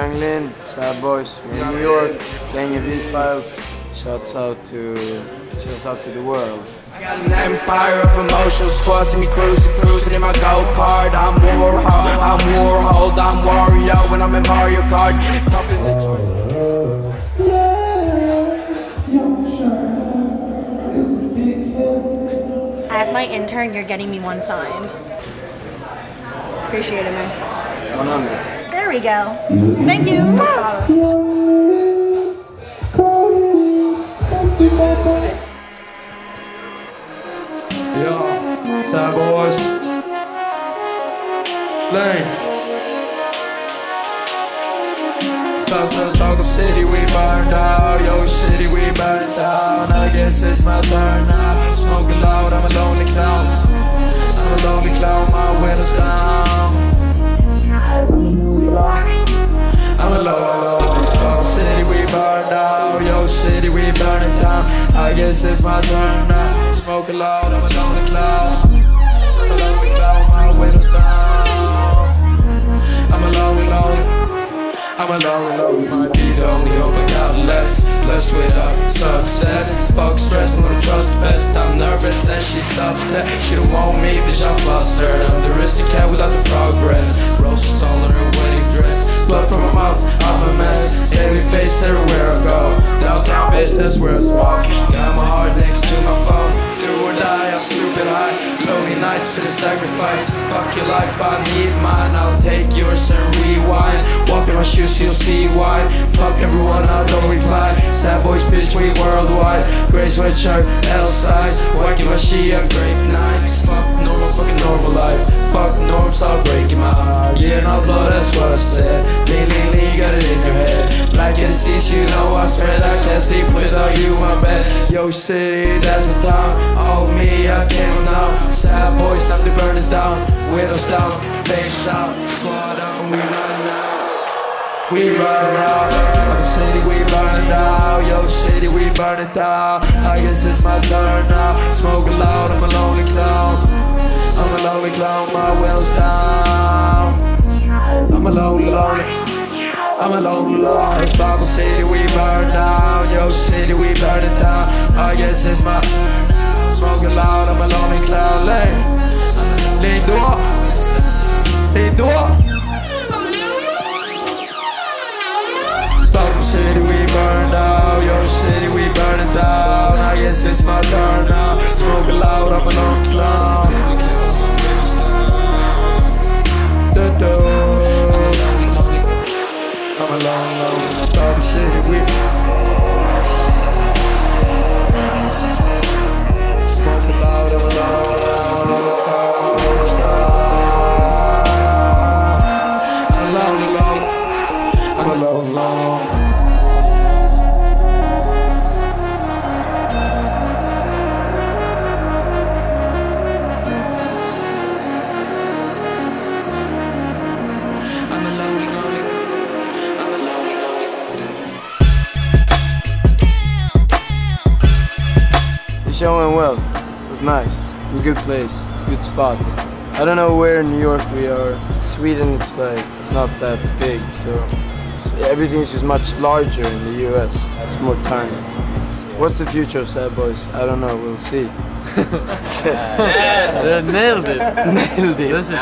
Sad Boys, we're in New York, playing a VFILES. Shouts out to, shouts out to the world. I got an empire of emotions, squads me cruising, cruising in my go kart. I'm Warhol, I'm Warhol, I'm Wario when I'm in Mario Kart. As my intern, you're getting me one signed. Appreciate it, man. 100. There we go. Thank you. Yeah, sad boys. Lane. Stop, Stockholm City, we burned out. Yo, city, we burned down. I guess it's my turn now. Smoking loud, I'm a lonely clown. I guess it's my turn now. Smoking loud, I'm a lonely clown. I'm a lonely clown, my windows down. I'm a lonely, lonely. I'm a lonely, lonely, might be the only hope I got left. Blessed without success. Fuck stress, I'm gonna trust the best. I'm nervous, then she upset. She don't want me, bitch, I'm flustered. I'm the aristocrat without the progress. Roses all in her wedding dress. Blood from her mouth, I'm a mess. Scary face everywhere I go. Downtown, bitch, that's where I smoke. For the sacrifice. Fuck your life, I need mine. I'll take yours and rewind. Walk in my shoes, you'll see why. Fuck everyone, I don't reply. Sad boys, bitch, we worldwide. Gray sweatshirt, L size. Wacky my she, I'm grape Nikes. Seats, you know I spread. I can't sleep without you, my bed. Yo, city, that's the town. All me, I can't now. Sad boys, time to burn it down. Windows down, face down. Squad out, we run now. We run out, I'm city, we burn it down. Yo, city, we burn it down. I guess it's my turn now. Smoking loud, I'm a lonely clown. I'm a lonely clown, my wheels down. I'm a lonely, lonely. Stockholm City, we burn down. Yo, city, we burn it down. I guess it's my. Smoking loud, I'm a lonely clown. Lay, lean door, lean door. Stockholm City, we burn down. Your city, we burn it down. I guess it's my turn now. Smoking I'm a long, long Stockholm City, we Smoking loud, I'm show went well. It was nice. A good place. Good spot. I don't know where in New York we are. Sweden, it's like it's not that big, so everything is just much larger in the U.S. It's more tiny. What's the future of Sad Boys? I don't know. We'll see. Yes. Nailed it. Nailed it. Listen.